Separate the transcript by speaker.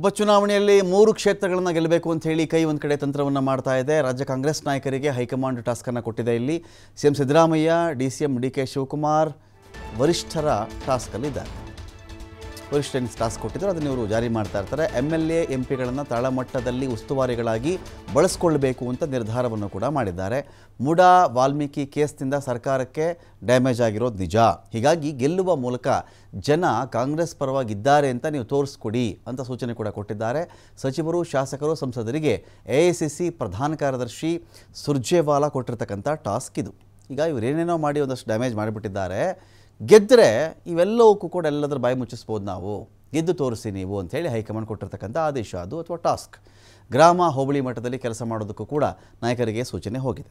Speaker 1: ಉಪಚುನಾವಣೆಯಲ್ಲಿ ಮೂರು ಕ್ಷೇತ್ರಗಳನ್ನು ಗೆಲ್ಲಬೇಕು ಅಂತ ಹೇಳಿ ಕೈ ಒಂದು ಕಡೆ ತಂತ್ರವನ್ನು ಮಾಡ್ತಾ ಇದೆ. ರಾಜ್ಯ ಕಾಂಗ್ರೆಸ್ ನಾಯಕರಿಗೆ ಹೈಕಮಾಂಡ್ ಟಾಸ್ಕನ್ನು ಕೊಟ್ಟಿದೆ ಇಲ್ಲಿ. C M Siddaramaiah, D C M D K Shivakumar ವರಿಷ್ಠರ ಟಾಸ್ಕಲ್ಲಿದ್ದಾರೆ ವರಿಷ್ಠ ಟಾಸ್ಕ್ ಕೊಟ್ಟಿದ್ರು, ಅದನ್ನು ಇವರು ಜಾರಿ ಮಾಡ್ತಾ ಇರ್ತಾರೆ. ಎಂ ಎಲ್ ಎ ಎಂ ಪಿಗಳನ್ನು ತಳಮಟ್ಟದಲ್ಲಿ ಉಸ್ತುವಾರಿಗಳಾಗಿ ಬಳಸ್ಕೊಳ್ಬೇಕು ಅಂತ ನಿರ್ಧಾರವನ್ನು ಕೂಡ ಮಾಡಿದ್ದಾರೆ. ಮುಡಾ ವಾಲ್ಮೀಕಿ ಕೇಸ್ನಿಂದ ಸರ್ಕಾರಕ್ಕೆ ಡ್ಯಾಮೇಜ್ ಆಗಿರೋದು ನಿಜ. ಹೀಗಾಗಿ ಗೆಲ್ಲುವ ಮೂಲಕ ಜನ ಕಾಂಗ್ರೆಸ್ ಪರವಾಗಿದ್ದಾರೆ ಅಂತ ನೀವು ತೋರಿಸ್ಕೊಡಿ ಅಂತ ಸೂಚನೆ ಕೂಡ ಕೊಟ್ಟಿದ್ದಾರೆ. ಸಚಿವರು, ಶಾಸಕರು, ಸಂಸದರಿಗೆ ಎ ಪ್ರಧಾನ ಕಾರ್ಯದರ್ಶಿ ಸುರ್ಜೇವಾಲಾ ಕೊಟ್ಟಿರ್ತಕ್ಕಂಥ ಟಾಸ್ಕ್ ಇದು. ಈಗ ಇವರೇನೇನೋ ಮಾಡಿ ಒಂದಷ್ಟು ಡ್ಯಾಮೇಜ್ ಮಾಡಿಬಿಟ್ಟಿದ್ದಾರೆ. ಗೆದ್ದರೆ ಇವೆಲ್ಲವಕ್ಕೂ ಕೂಡ ಎಲ್ಲದರ ಬಾಯಿ ಮುಚ್ಚಿಸ್ಬೋದು ನಾವು. ಗೆದ್ದು ತೋರಿಸಿ ನೀವು ಅಂಥೇಳಿ ಹೈಕಮಾಂಡ್ ಕೊಟ್ಟಿರ್ತಕ್ಕಂಥ ಆದೇಶ, ಅದು ಅಥವಾ ಟಾಸ್ಕ್. ಗ್ರಾಮ, ಹೋಬಳಿ ಮಟ್ಟದಲ್ಲಿ ಕೆಲಸ ಮಾಡೋದಕ್ಕೂ ಕೂಡ ನಾಯಕರಿಗೆ ಸೂಚನೆ ಹೋಗಿದೆ.